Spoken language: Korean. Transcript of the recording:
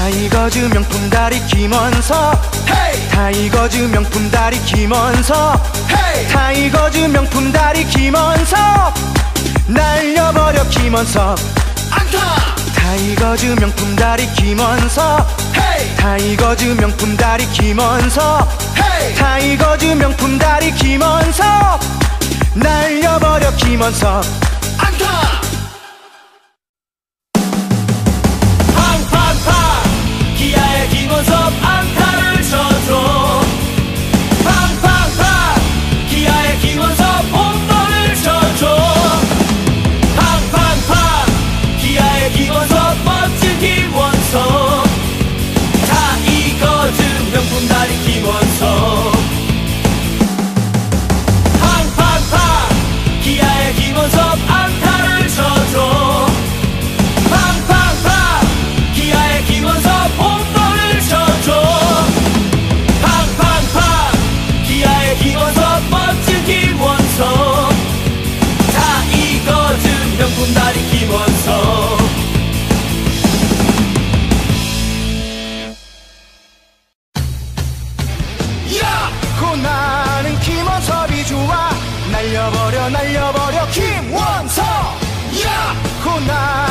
타이거즈 명품 다리 김원섭 타이거즈 명품 다리 김원섭 타이거즈 명품 다리 김원섭 날려버려 김원섭 타이거즈 명품 다리 김원섭 타이거즈 명품 다리 김원섭 타이거즈 명품 다리 김원섭 날려버려 김원섭 날려버려 날려버려 김원섭! 야호 나